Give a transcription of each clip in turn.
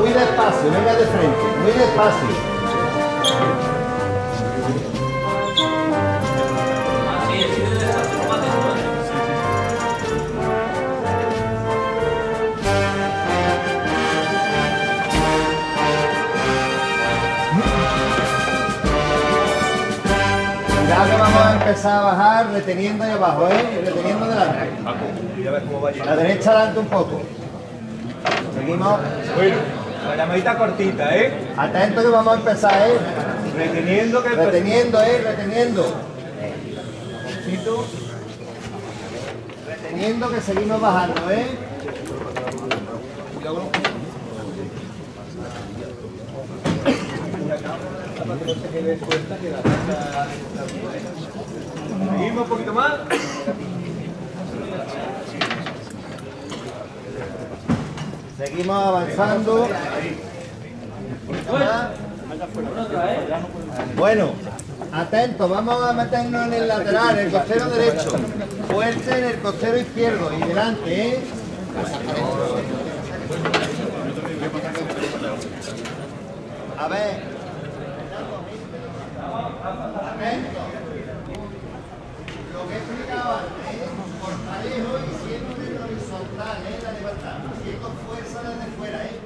muy despacio, venga de frente, muy despacio. Que vamos a empezar a bajar reteniendo ahí abajo, ¿eh? Reteniendo delante. La derecha adelante un poco. Seguimos. La llamadita cortita, ¿eh? Atento que vamos a empezar, ¿eh? Reteniendo que Reteniendo, ¿eh? Reteniendo. Reteniendo que seguimos bajando, ¿eh? Seguimos un poquito más. Seguimos avanzando. Bueno, atento, vamos a meternos en el lateral, el costero derecho. Fuerte en el costero izquierdo y delante, ¿eh? A ver que he explicado antes, ¿eh? fortalejo y siempre en horizontal, ¿eh? La libertad. Haciendo fuerza desde fuera, ¿eh?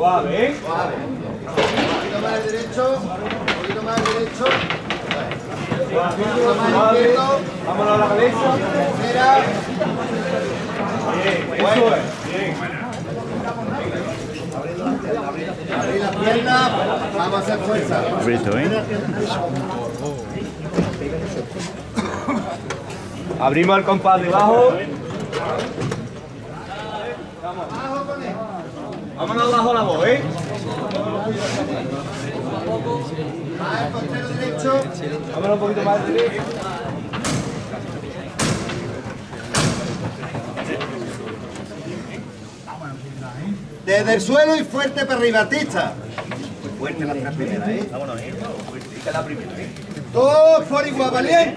Suave, ¿eh? Suave. Un poquito más al derecho, un poquito más al derecho. Un poquito más Suave. izquierdo. Vámonos a la cabeza. Tercera. Bien, eso es. Bien. Abrir las piernas. Vamos a hacer fuerza. Abrimos el compás debajo. Él. Vámonos abajo la voz, ¿eh? Derecho. Vámonos un poquito más derecho. Desde el suelo y fuerte para arriba, artista. Fuerte la primera, ¿eh? Vámonos, ¿eh? Fuerte la primera, ¿eh? Todos por igual, ¿vale? ¡Eh!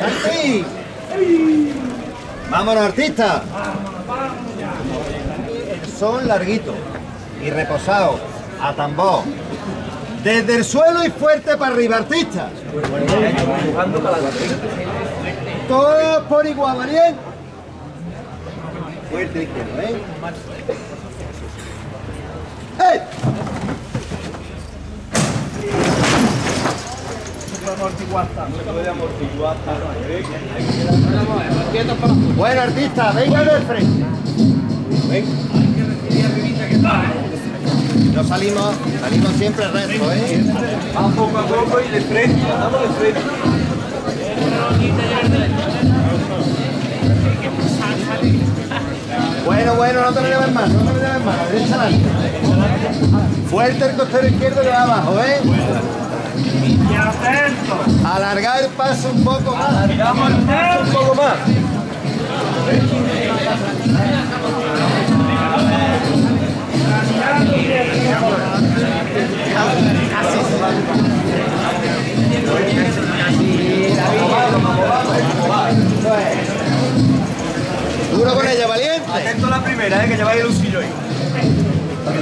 ¡Santi! Vámonos, artistas. Son larguitos y reposados, a tambor. Desde el suelo y fuerte para arriba, artistas. Todos por igual, ¿vale? Fuerte izquierdo. ¡Eh! Bueno, artista, venga del frente. No salimos, salimos siempre recto, ¿eh? Vamos poco a poco y de frente, vamos de frente. Bueno, bueno, no te lo lleves más, no te lo lleves más, derecha adelante. Fuerte el costero izquierdo que va abajo, ¿eh? Atento. Alargar el paso un poco más. Miramos un poco más. Duro con ella, valiente. Atento a la primera, eh, que lleváis el usillo ahí.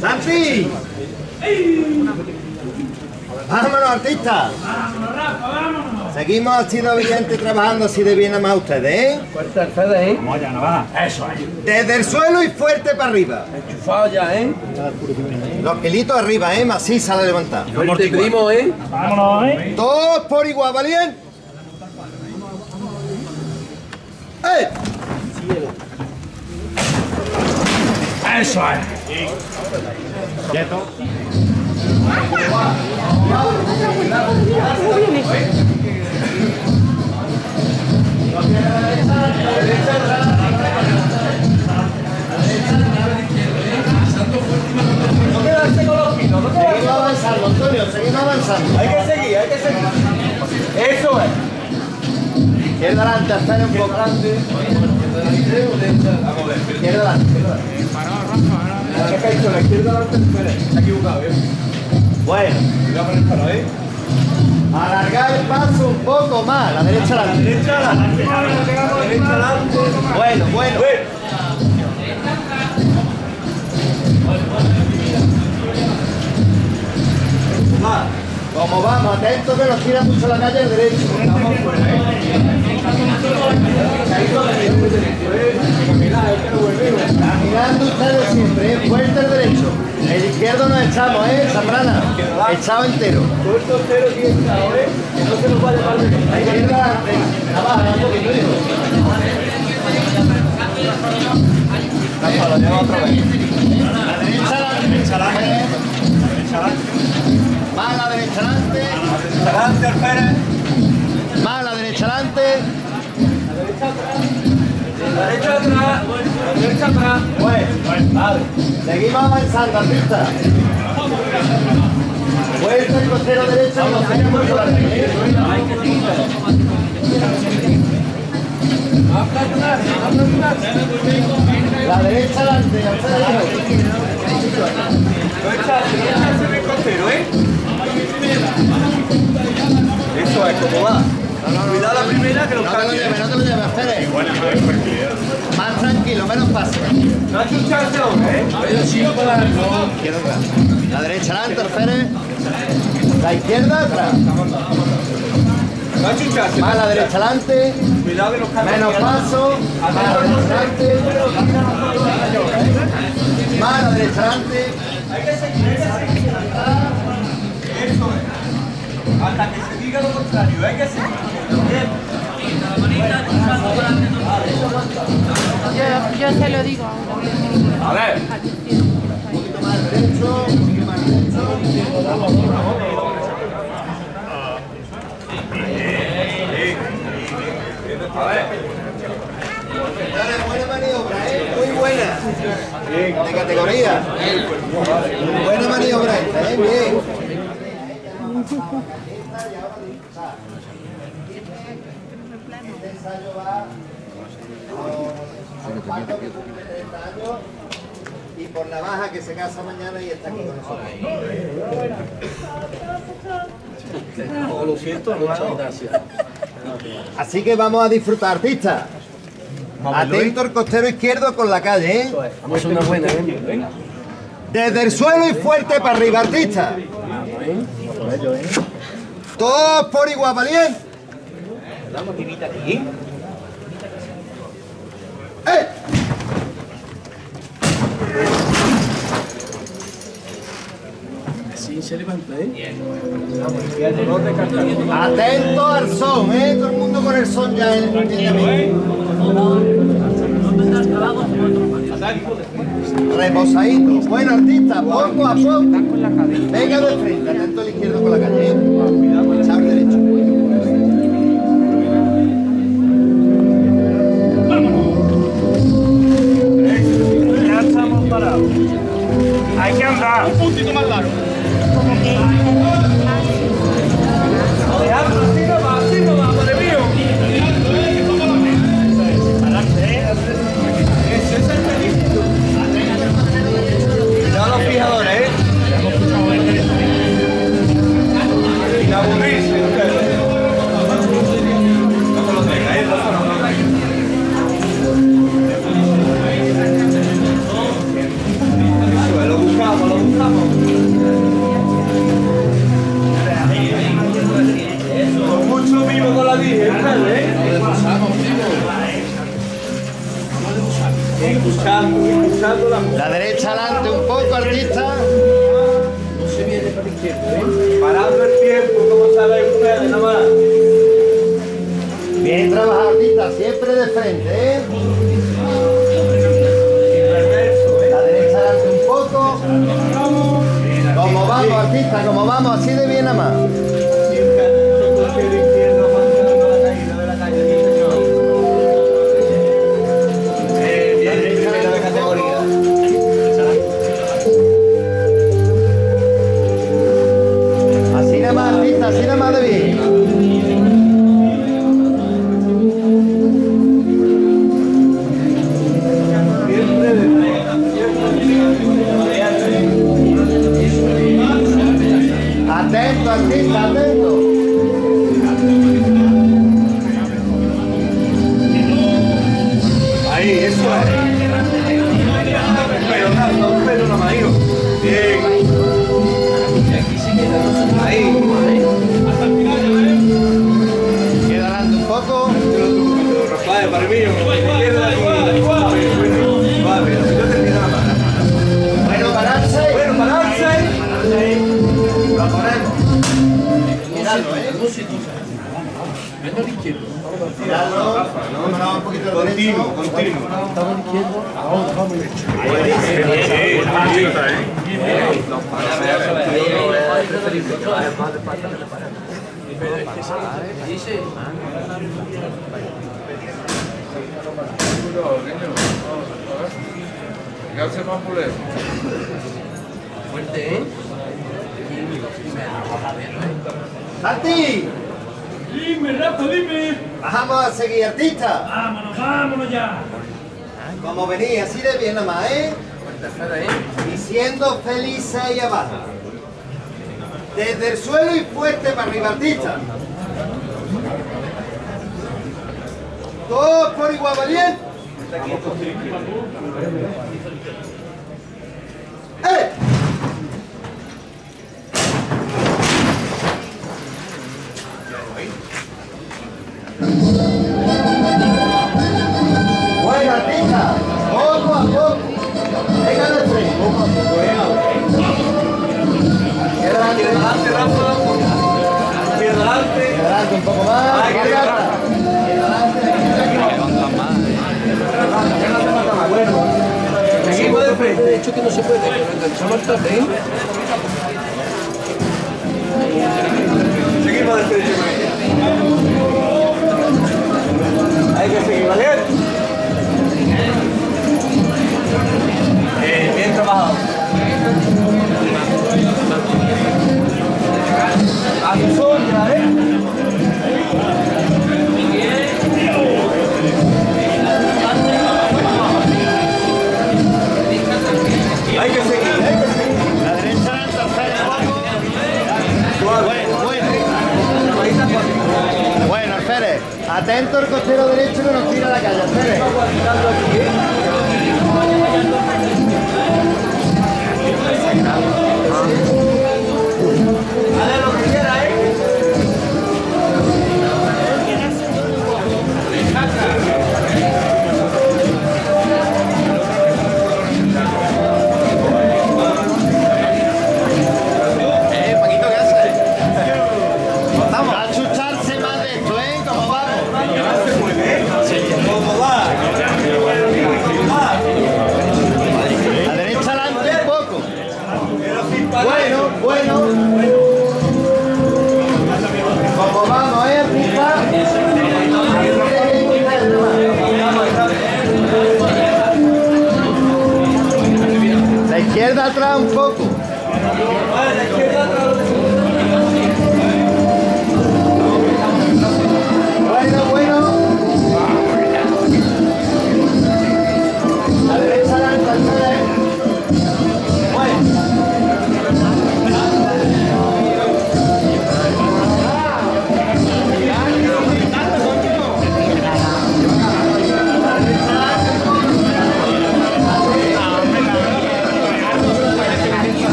¡Santi! ¡Vámonos, artistas! Seguimos así de obediente trabajando así de bien a más ustedes, ¿eh? Fuerte el Fede, ¿eh? Vamos allá, Navaja. Eso ahí. Desde el suelo y fuerte para arriba. Enchufado ya, ¿eh? Los kilitos arriba, ¿eh? Maciza la levantar. Fuerte primo, ¿eh? Vámonos, ¿eh? Todos por igual, ¿valiente? ¡Eh! Eso Quieto. No. Seguimos avanzando, Antonio, seguimos avanzando. Hay que seguir, hay que seguir. Eso es. Izquierda adelante, espera un poco. Adelante. Izquierda ha hecho la izquierda adelante, ha equivocado, ¿eh? Bueno, Cuidado con el palo, ¿eh? alargar el paso un poco más, la derecha adelante. Derecha adelante. Derecha adelante. Bueno, bueno. Como vamos, atento que nos tira mucho la calle al derecho. Vamos fuera, ¿eh? Caminando ustedes siempre, ¿eh? fuerte el derecho. El izquierdo nos echamos, ¿eh? Zambrana. Echado entero. Puerto cero, tío, ¿eh? Que no se nos vaya de La izquierda adelante. Abajo, un poquito, hijo. Lo lleva otra vez. La derecha adelante. Más la derecha adelante. Adelante. Más la derecha adelante. La derecha atrás. La derecha atrás. Bueno, Vale. seguimos avanzando, artista. Vuelta el costero derecho y nos saca mucho la derecha. La derecha adelante. No echarse, no echarse en el costero, ¿eh? Eso es, como va. Cuidado la primera que los No te lo lleves, no te lo lleves, Fede. Más tranquilo, menos paso. No achucharse ahora, ¿eh? Izquierda atrás. La derecha adelante, Alférez. La izquierda atrás. Más la derecha adelante. Menos paso. Más la derecha adelante. Más la derecha adelante. Hay que seguir, hay que seguir. Eso es. Hasta que se diga lo contrario, hay que seguir. Yo, yo se lo digo ahora. A ver. Un poquito más derecho, un poquito más derecho. A ver. Buena maniobra, ¿eh? Muy buena. De categoría. Buena maniobra esta, ¿eh? Bien. Ensayo va a los Paco que cumple 30 años y por la baja que se casa mañana y está aquí con nosotros. Lo siento, muchas gracias. Así que vamos a disfrutar, artista. Atento el costero izquierdo con la calle, ¿eh? Vamos a hacer una buena, ¿eh? Desde el suelo y fuerte para arriba, artista. Todos por igual, valiente. ¡Eh! Sí, se ¿eh? Atento al son, ¿eh? Todo el mundo con el son ya el Reposadito. Bueno, artista, poco a poco. Venga de frente, atento al izquierdo con la calle. Parados. Hay que andar. Un puntito más largo. Como que Mucho vivo con la Virgen, ¿eh? Escuchando, escuchando la música. La derecha adelante un poco, artista. No se viene para la izquierda, ¿eh? Parando el tiempo, como saben ustedes, nada más. Bien trabajado, artista. Siempre de frente, ¿eh? Reverso. La derecha adelante un poco. Como vamos, artista, como vamos, así de bien nada más. Derecha. Fuerte, ¿eh? ¡Santi! Dime, Rafa, dime. Vamos a seguir, artista. Vámonos, vámonos ya. Como venís, así de bien nada más, ¿eh? Y siendo felices ahí abajo. Desde el suelo y fuerte para arriba, artista. Todos por igual, valiente. ¡Eh! que no se puede, que lo intentamos tarde. ¿eh? Seguimos desde Hay que seguir, ¿vale? Eh, bien trabajado. A Aquí son, ¿vale? Atento el costero derecho que nos tira la calle, gran foco.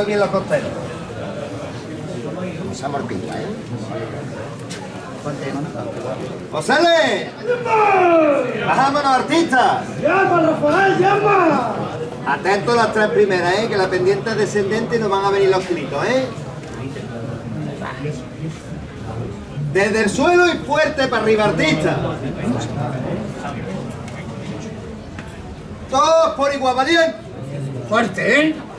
pasando bien los cócteles. Esa morpilla, ¿eh? ¡Josele! ¡Bajámonos, artistas! ¡Llama, Rafael, llama! Atento a las tres primeras, ¿eh? Que la pendiente es descendente nos van a venir los gritos, ¿eh? Desde el suelo y fuerte para arriba, artista. Todos por igual, valiente. Fuerte, ¿eh?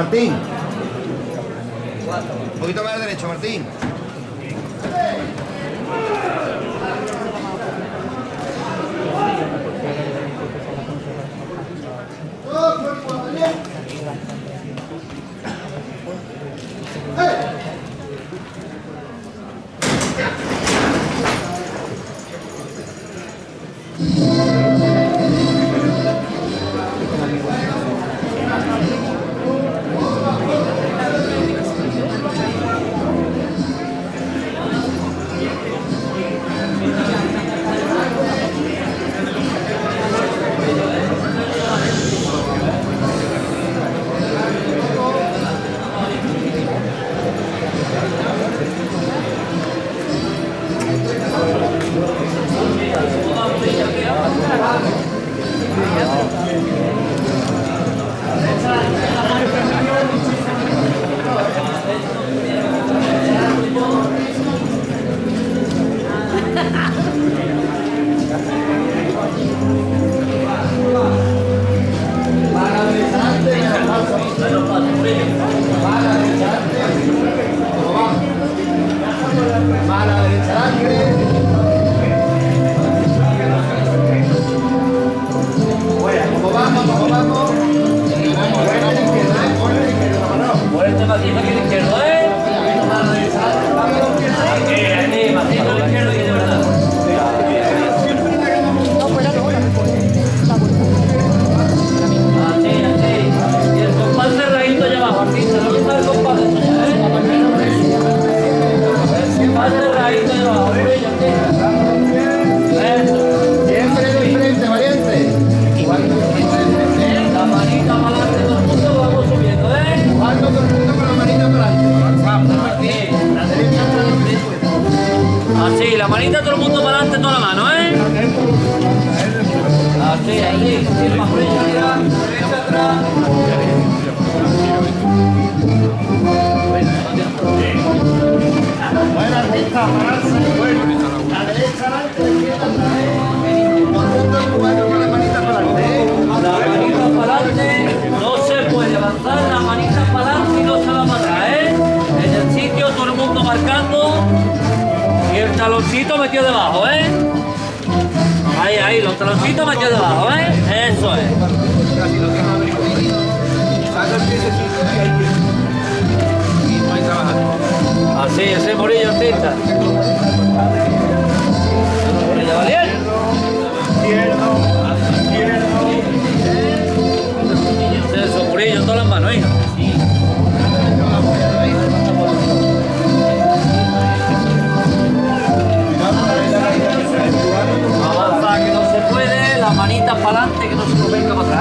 one thing. Sí, ahí, si lo más por ella. Derecha atrás. Buena derecha para adelante. Bueno, la derecha con la manita atrás, eh. La manita para adelante. No se puede avanzar. La manita para adelante y no se va para atrás, ¿eh? En el sitio, todo el mundo marcando. Y el taloncito metido debajo, ¿eh? ahí, los trocitos más que abajo, ¿eh? Eso es. Así, ese morillo artista. Morillo valiente.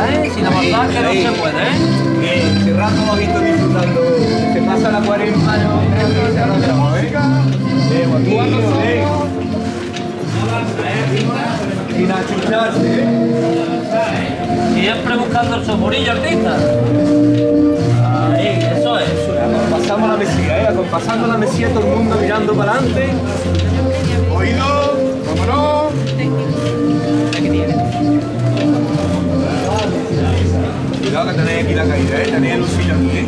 ¿Eh? Sin avanzar que no se puede, ¿eh? Eh, cerrando los ojitos disfrutando. Se pasa la cuaresma, ¿no? Se ahora tenemos, ¿eh? Eh, eh. Sin achucharse, ¿eh? Siempre buscando el soporillo artista. Ahí, eso es. Pasamos la mesía, ¿eh? Acompasando la mesía, todo el mundo mirando para adelante. Oído, Cuidado que tenéis aquí la caída, ¿eh? Tenéis el lucillo aquí, ¿eh?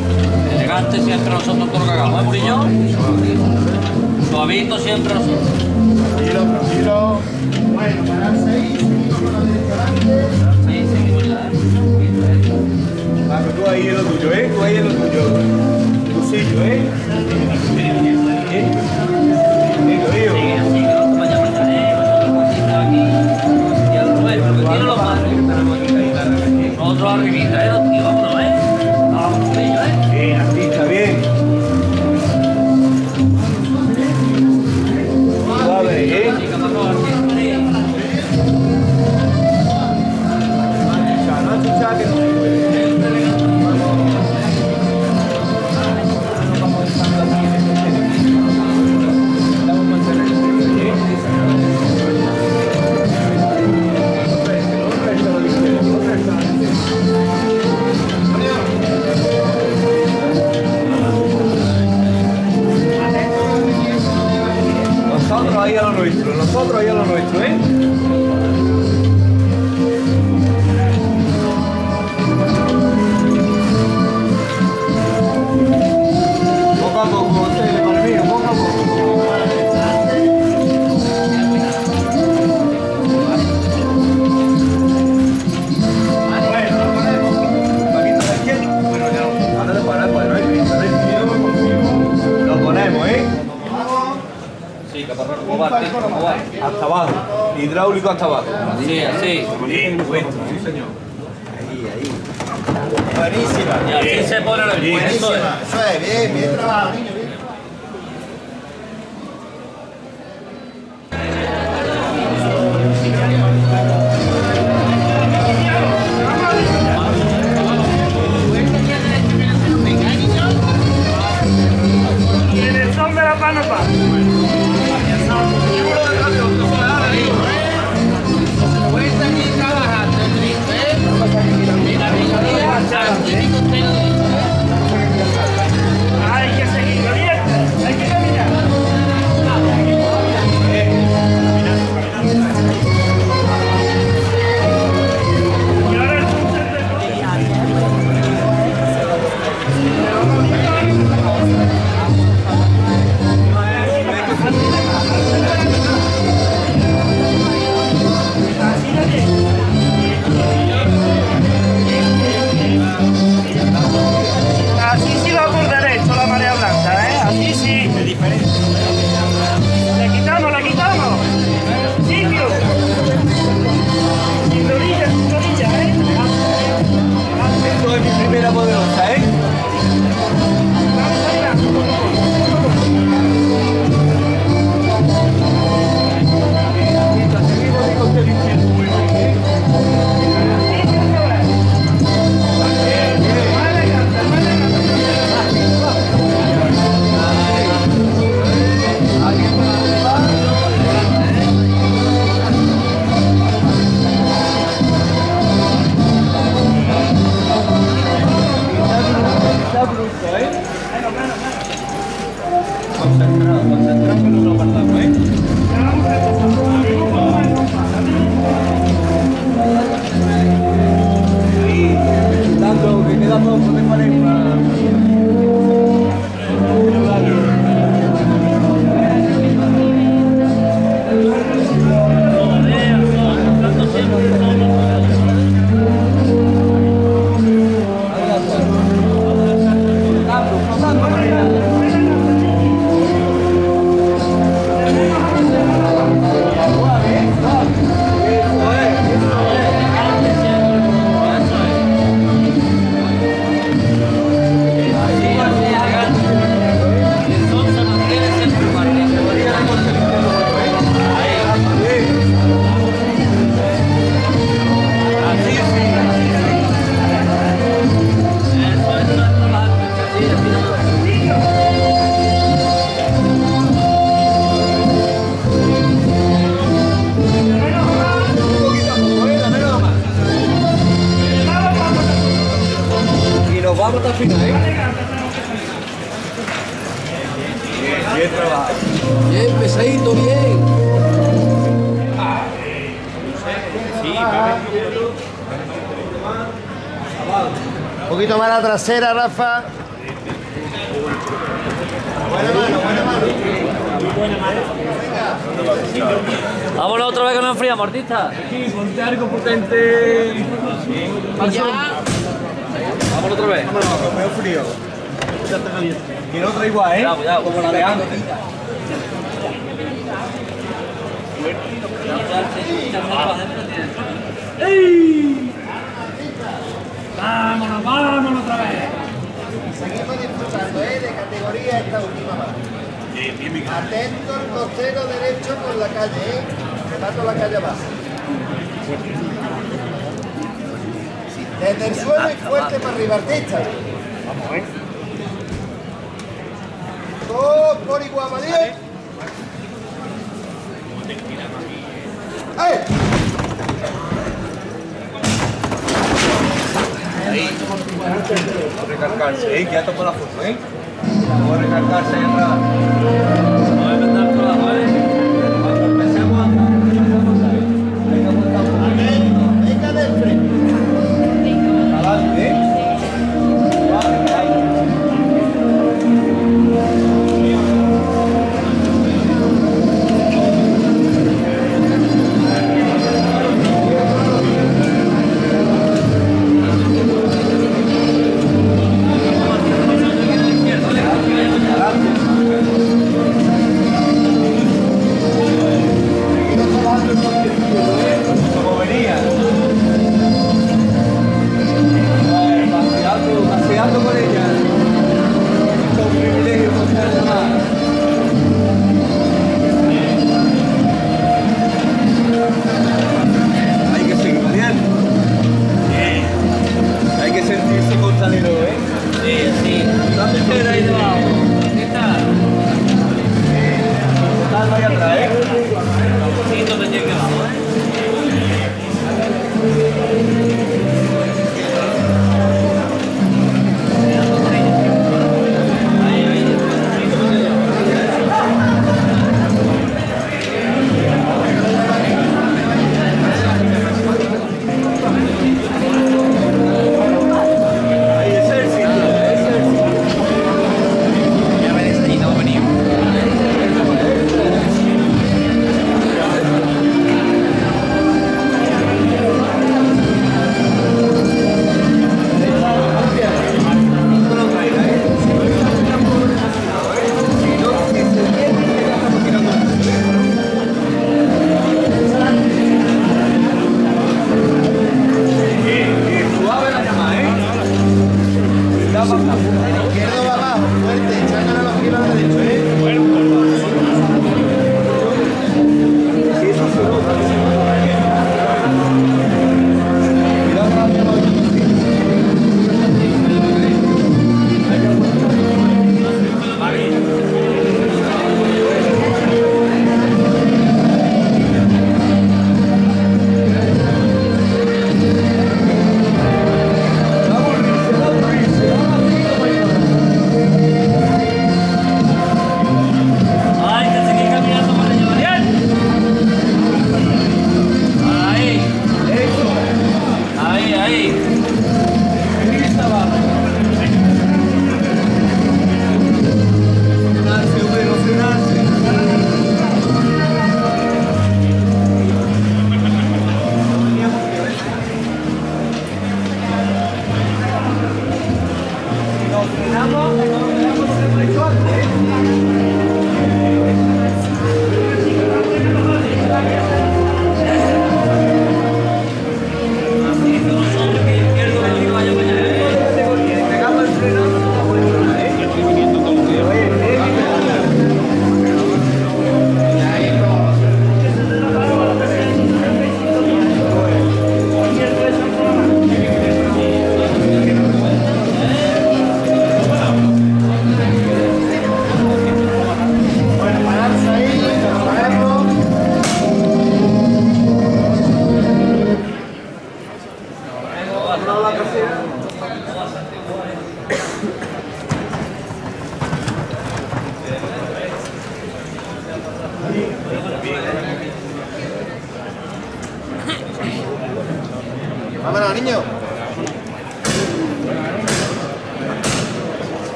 Elegante siempre nosotros todo lo que hagamos, ¿eh, Murillo? Suavito siempre nosotros. Tranquilo, tranquilo. Bueno, pararse ahí. Sí, seguimos ya, ¿eh? Ah, pero tú ahí es lo tuyo, ¿eh? Tú ahí es lo tuyo. Lucillo, ¿eh? ¿Eh? Digo, digo. Sigue tercera, Rafa, recargarse, ¿eh? ya tocó la foto, ¿eh? Vamos a recargarse.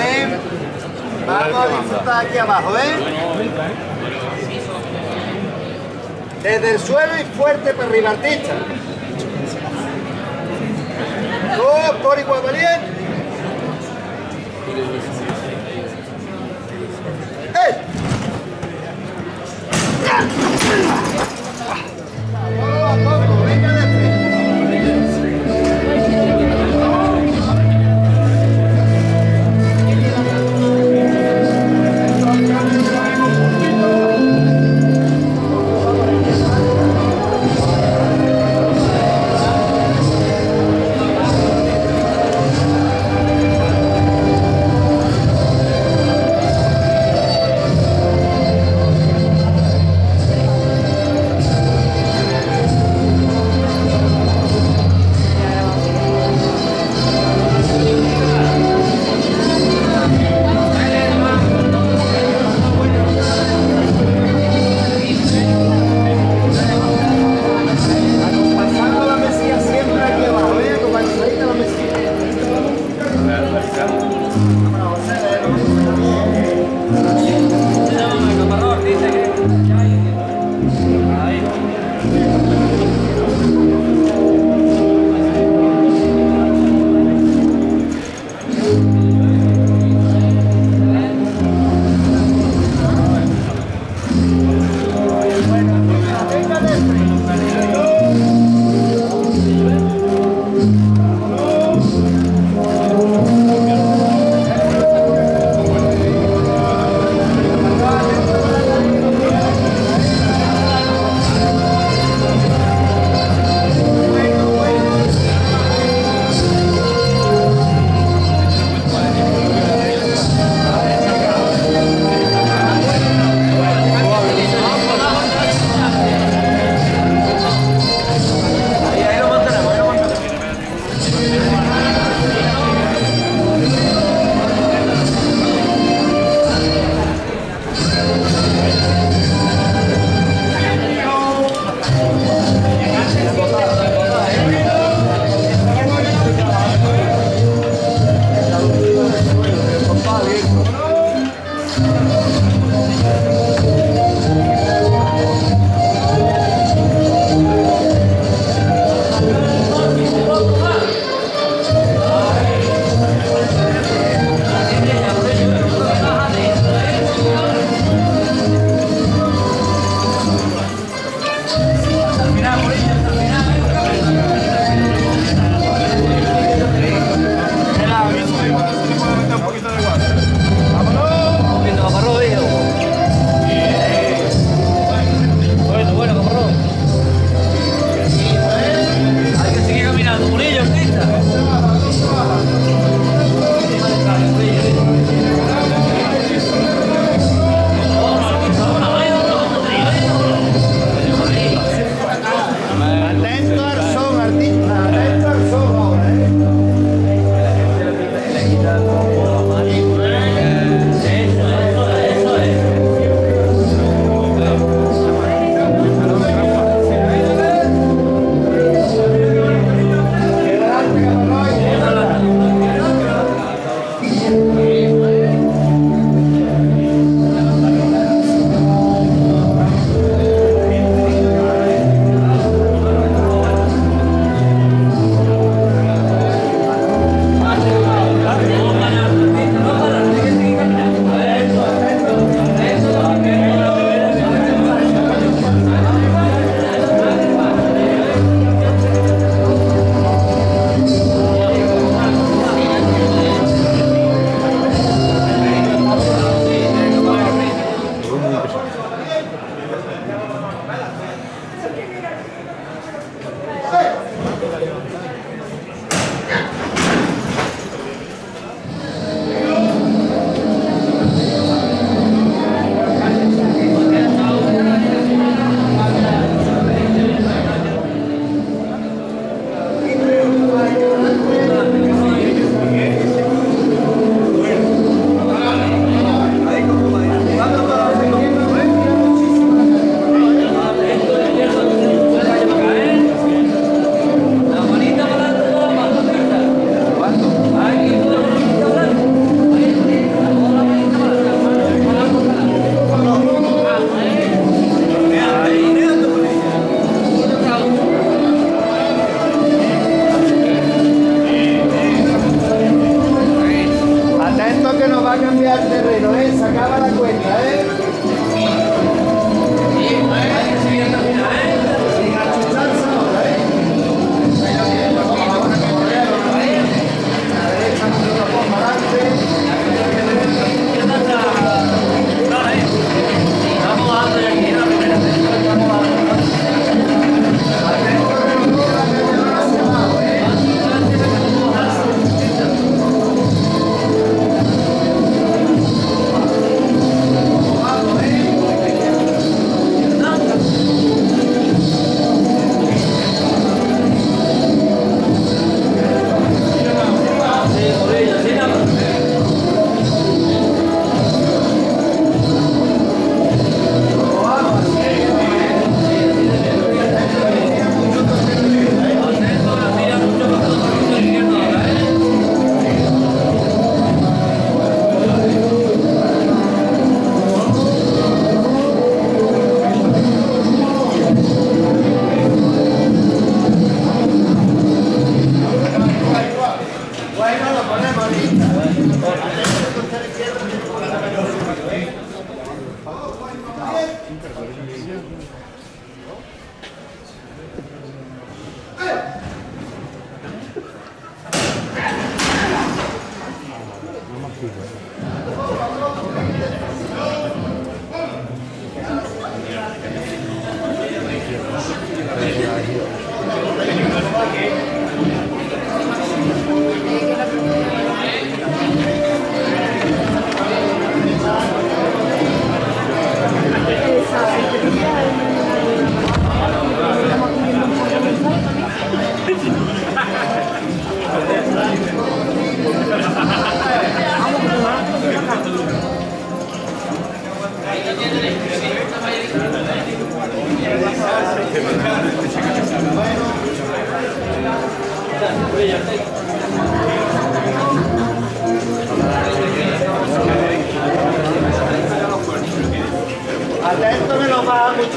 ¿eh? Vamos a disfrutar aquí abajo, ¿eh? Desde el suelo y fuerte para arriba, artista. Dos por igual valiente. ¡Eh! ¡Ah! ¡Ah! ¡Ah!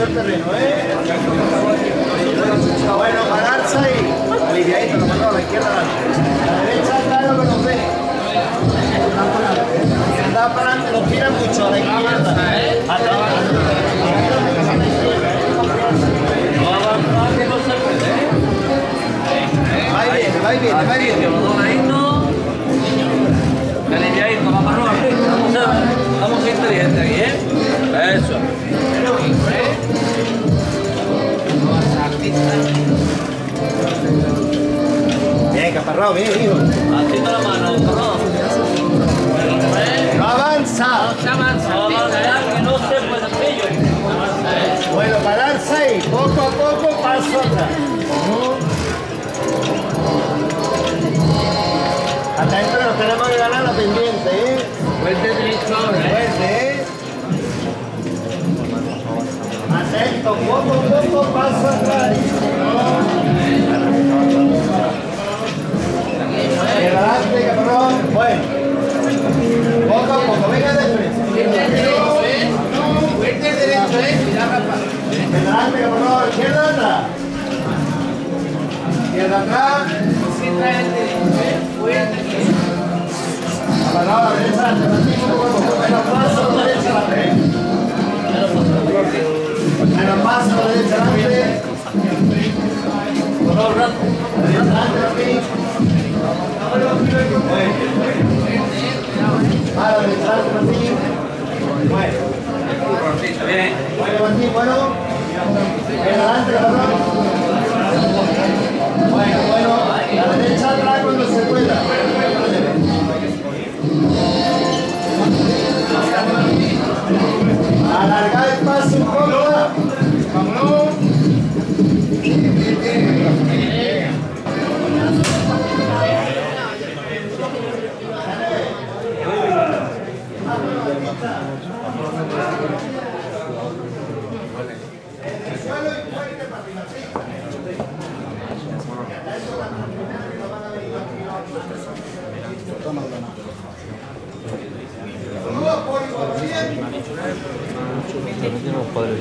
El terreno, ¿eh? Bueno, pararse ahí. Aliviadito, lo mando a la izquierda adelante. A la derecha, que nos ve. Anda para adelante, nos gira mucho a la izquierda. Va y viene, va y viene, va y. Aliviadito, vamos a, vamos inteligentes aquí, ¿eh? Eso. Bien, caparrao, bien, hijo. Así con la mano, cabrón. No avanza. No avanzar que no se puede, pillo. Bueno, pararse ahí. Poco a poco, paso atrás. Atento que nos tenemos que ganar la pendiente, ¿eh? Fuerte derecho ahora. Fuerte, ¿eh? Atento, poco a poco, paso atrás. Y adelante, cabrón. Bueno. Poco a poco, venga de frente. Fuerte derecho, ¿eh? Rapaz. Adelante, cabrón. Izquierda atrás. Izquierda atrás. Sí, trae el derecho, ¿eh? Fuerte derecha paso, derecha adelante. Menos paso, derecha adelante. Rato. Derecha adelante, Rafi. Ahora, derecha adelante. Bueno. Bueno, Martín, bueno. Adelante, cabrón. Bueno, bueno. La derecha atrás cuando se pueda. Alargar el paso un poco. Bueno,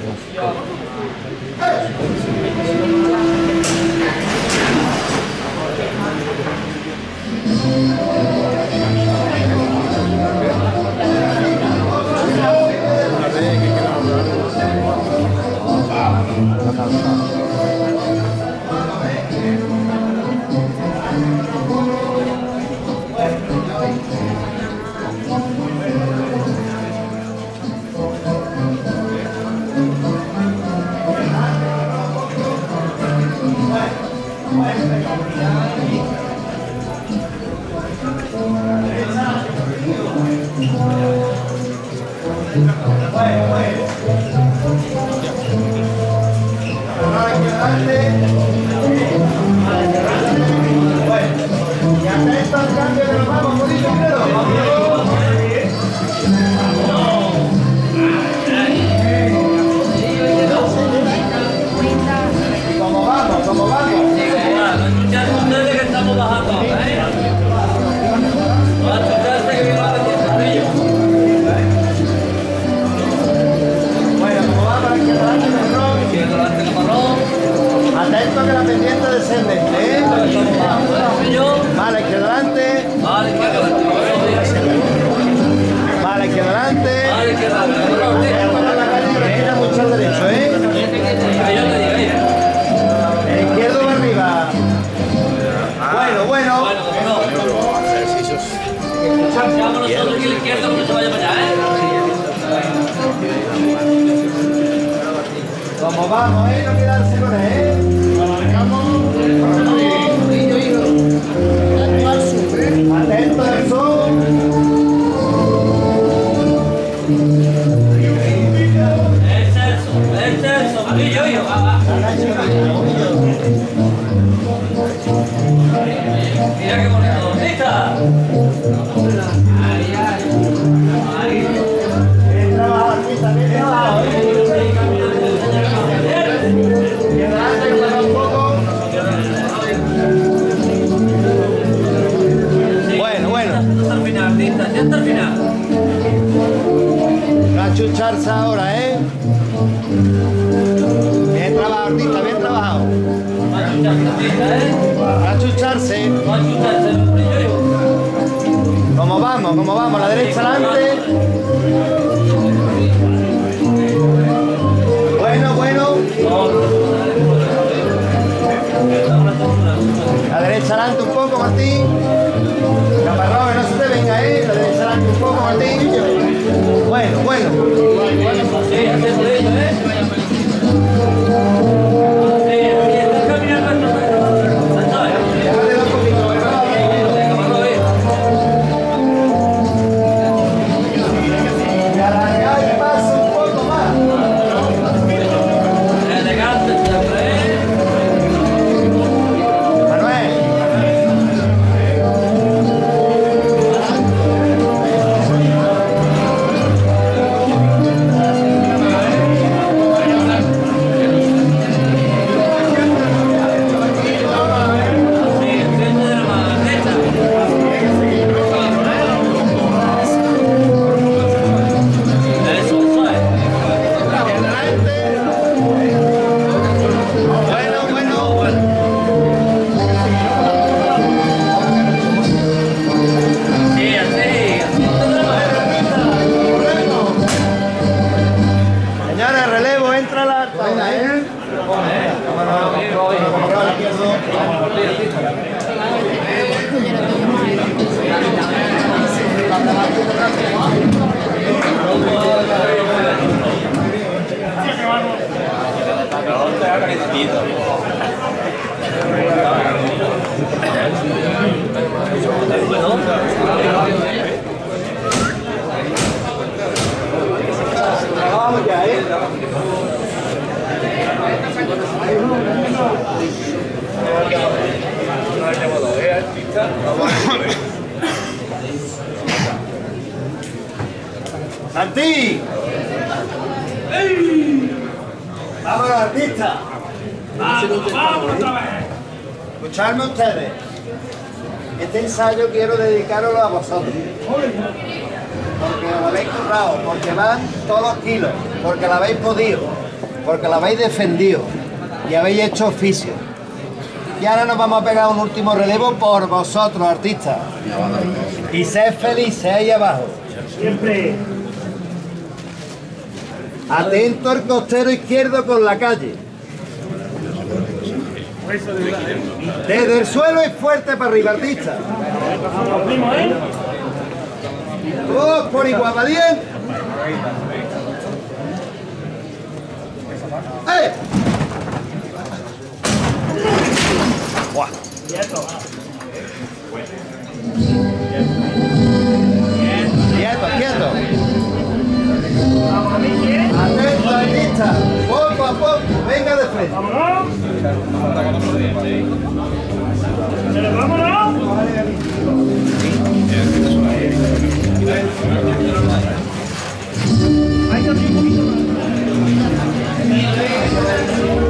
final. La chucha salsa ahora, ¿eh? Bien trabajado, artista, bien trabajado. Va a chuchar tantita, ¿eh? A chucharse. Va a chucharse. ¿Cómo vamos? ¿Cómo vamos? La derecha adelante. Bueno, bueno. La derecha adelante un poco, Martín. Caparrón, que no se te venga, ¿eh? La derecha Bueno, bueno. Escuchadme ustedes. Este ensayo quiero dedicároslo a vosotros. Porque lo habéis currado, porque van todos los kilos, porque lo habéis podido, porque lo habéis defendido y habéis hecho oficio. Y ahora nos vamos a pegar un último relevo por vosotros, artistas. Y sed felices ahí abajo. Siempre. Atento al costero izquierdo con la calle. Desde el suelo y fuerte para arriba, artista. Todos por igual, valiente. ¡Eh! Buah. Quieto. Quieto, quieto. Atento, artista. Venga de frente. Vámonos. Vámonos.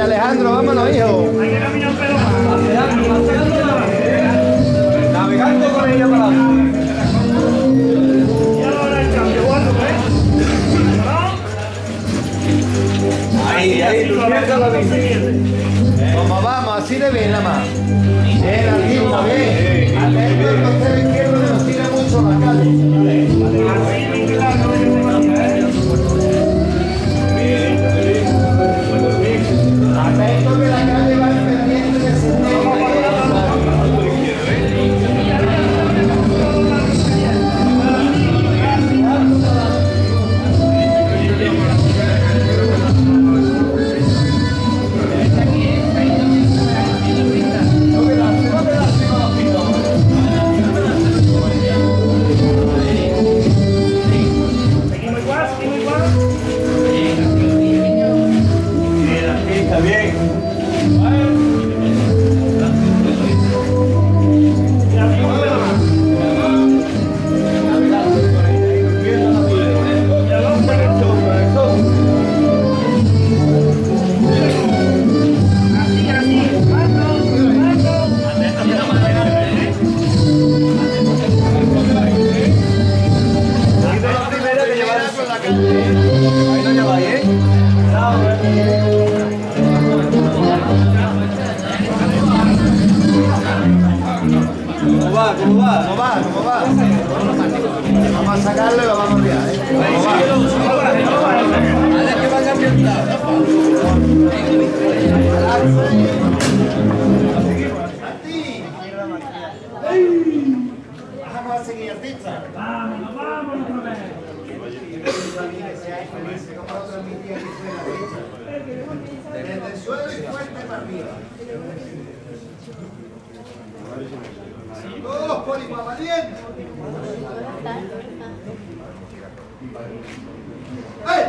Vaya Alejandro, vámonos, hijo. Navegando con ella para Ahí, ahí, luciendo la bici. Como vamos, así de bien, la más. ¡Ay!